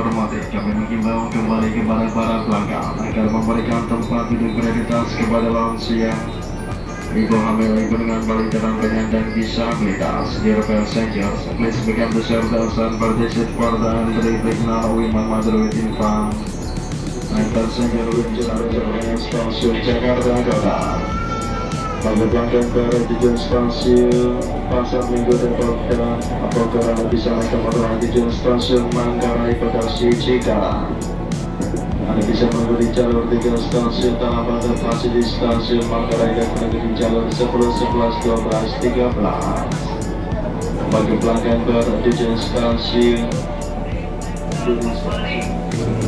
hormati, kami menghimbau kembali kepada para pelanggan agar memberikan tempat duduk prioritas kepada lansia, ibu hamil, ibu dengan balita dan penyandang disabilitas. Dear passengers, please become the shelters and participate for the entry break now women mother with infant. And passenger with and sponsor Jakarta Kota. Bagi pelanggan baru tujuan stasiun. Pasar Minggu Depok dan apabila bisa motor tujuan stasiun Manggarai Bekasi Cikarang. Anda bisa menunggu di jalur 3 stasiun Tanah Abang masih di stasiun Manggarai dan menunggu di jalur 10, 11, 12, 13 Bagi pelanggan baru tujuan stasiun Kakak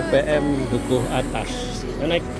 JPM Dukuh Atas. Naik.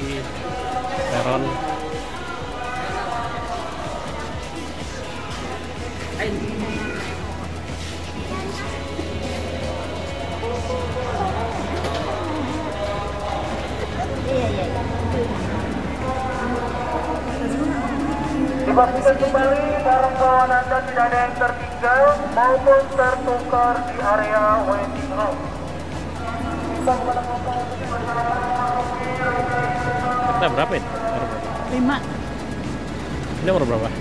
Lagi peron Dipastikan kembali barang bawaan Anda tidak ada yang tertinggal maupun tertukar di area waiting room. Kita berapa ini? Lima. Ini berapa? Li-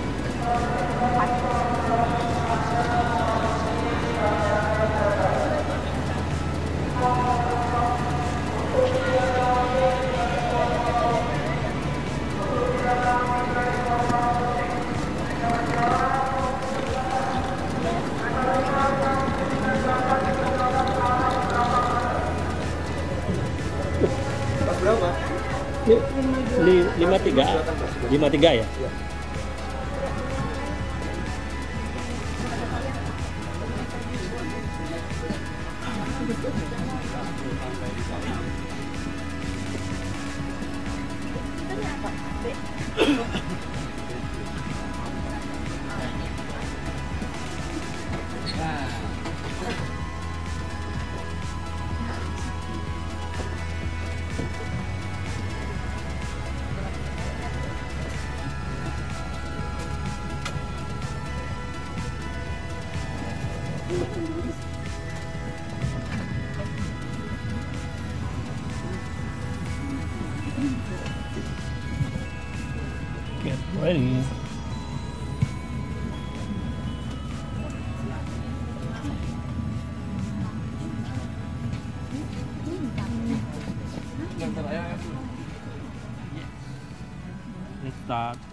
lima tiga. Lima tiga ya get ready. Let's start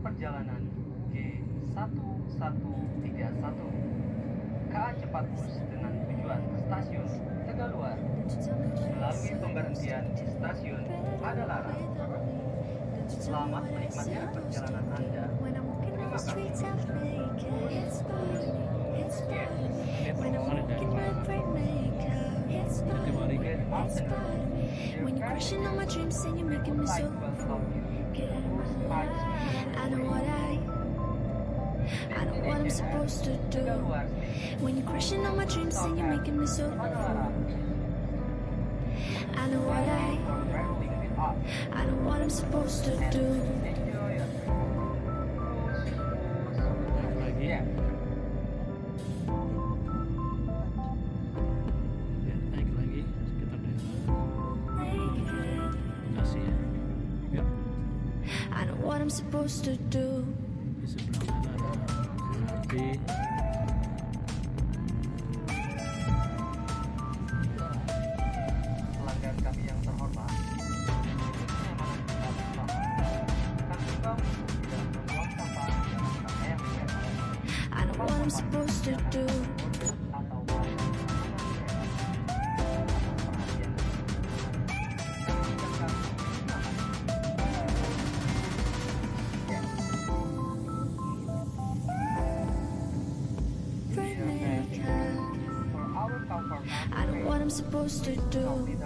Perjalanan G1131 KA Cepat Bus dengan tujuan stasiun Tegaluar melalui pemberhentian di stasiun Padalarang. Selamat menikmati perjalanan Anda. Terima kasih. When you're crushing on my dreams and you're making me so Get out. I know what I I know what I'm supposed to do. When you're crushing on my dreams and you're making me so I know what I I know what I'm supposed to do supposed to do supposed to do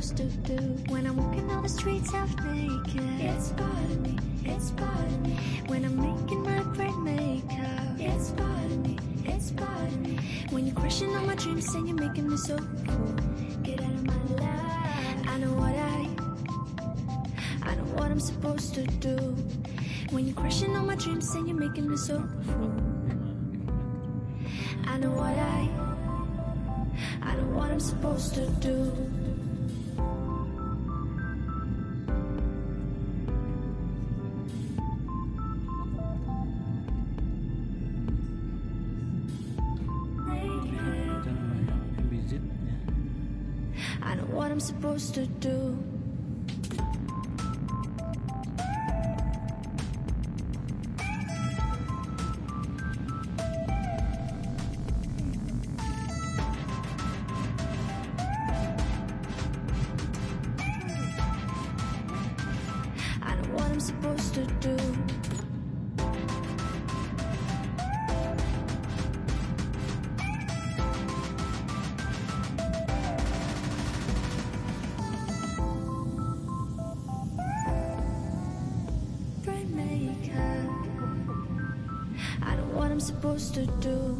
supposed to do. When I'm walking on the streets half naked. It's part of me, it's part of me. When I'm making my brain makeup. It's part of me, it's part of me. When you're crushing on my dreams and you're making me so cool. Get out of my life. I know what I I know what I'm supposed to do. When you're crushing on my dreams and you're making me so fool. 5 km I know what I I know what I'm supposed to do. Supposed to do. To do.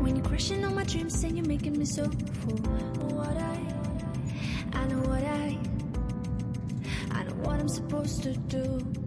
When you're crushing all my dreams and you're making me so full. What I, I know what I, I know what I'm supposed to do.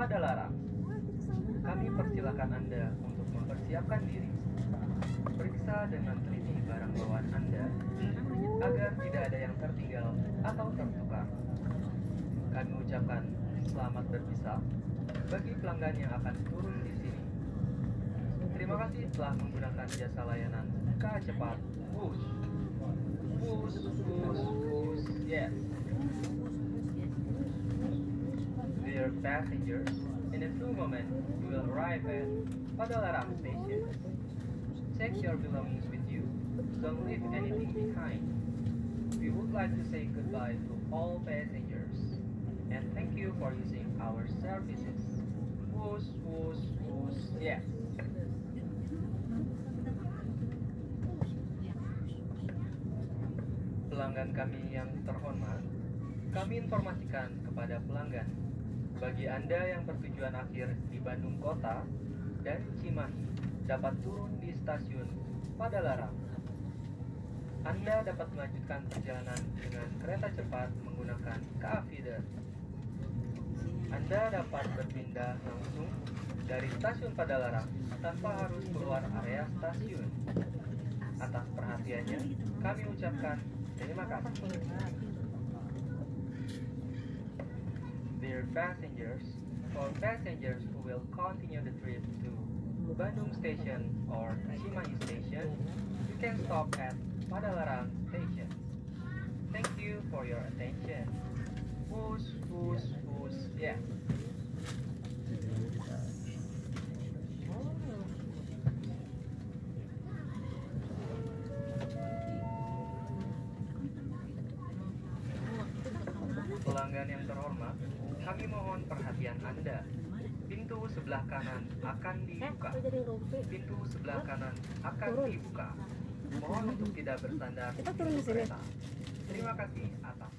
Padalarang. Kami persilakan Anda untuk mempersiapkan diri. Periksa dengan teliti barang bawaan Anda agar tidak ada yang tertinggal atau tertukar. Kami ucapkan selamat berpisah bagi pelanggan yang akan turun di sini. Terima kasih telah menggunakan jasa layanan KA Cepat Wush. Wush, wush, wush, yes. Dear passengers, in a few moments you will arrive at Padalarang Station. Check your belongings with you. Don't leave anything behind. We would like to say goodbye to all passengers and thank you for using our services. Whoosh, whoosh, whoosh, yes. Pelanggan kami yang terhormat, kami informasikan kepada pelanggan, bagi Anda yang bertujuan akhir di Bandung Kota dan Cimahi dapat turun di stasiun Padalarang. Anda dapat melanjutkan perjalanan dengan kereta cepat menggunakan KA Feeder. Anda dapat berpindah langsung dari stasiun Padalarang tanpa harus keluar area stasiun. Atas perhatiannya, kami ucapkan terima kasih. Dear passengers, for passengers who will continue the trip to Bandung Station or Cimahi Station, you can stop at Padalarang Station. Thank you for your attention. Whoosh, whoosh, whoosh, yeah. Sebelah kanan akan dibuka. Pintu sebelah kanan akan dibuka. Mohon untuk tidak bersandar Kita turun di sini. kereta. Terima kasih atas